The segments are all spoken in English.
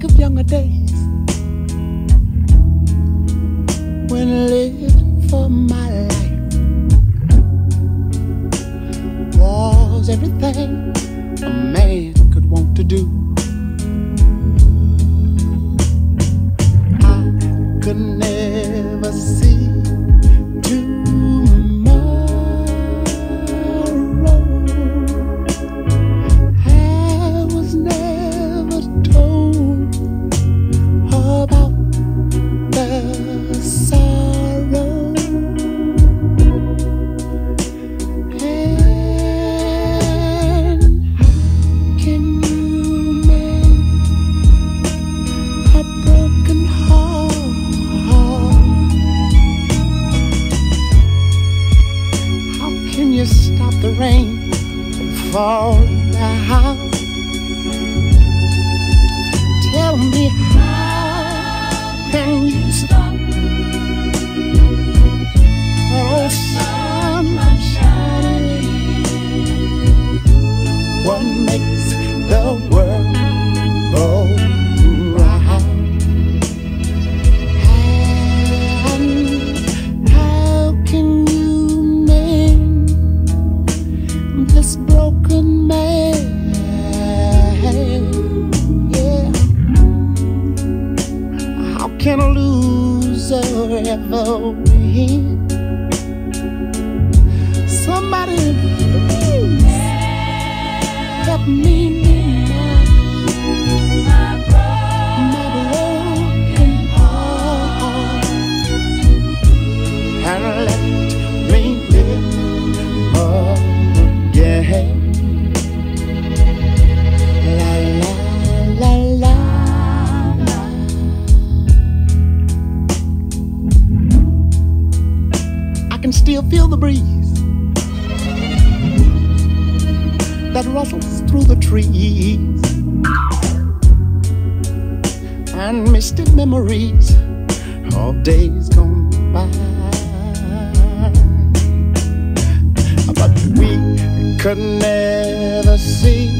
think of younger days when living for my life was everything a man could want to do. I could never see too fall down. Can a loser ever win? Somebody please help me can still feel the breeze that rustles through the trees and misty memories of days gone by. But we could never see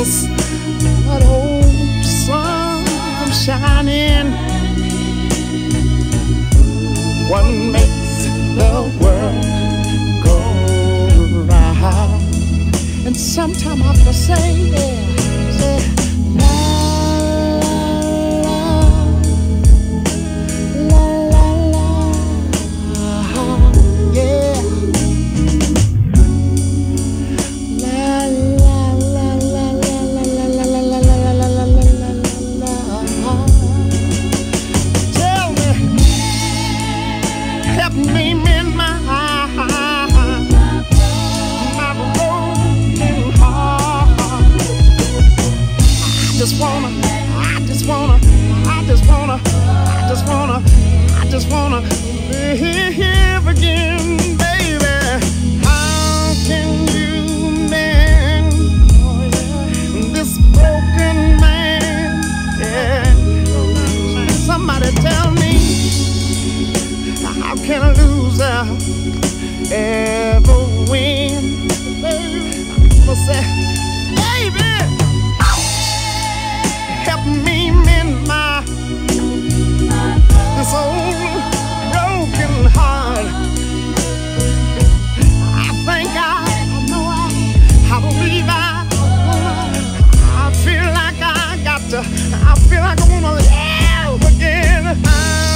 us? That old sun shining. What makes the world go round? And sometime I have to say, I feel like I wanna live again. I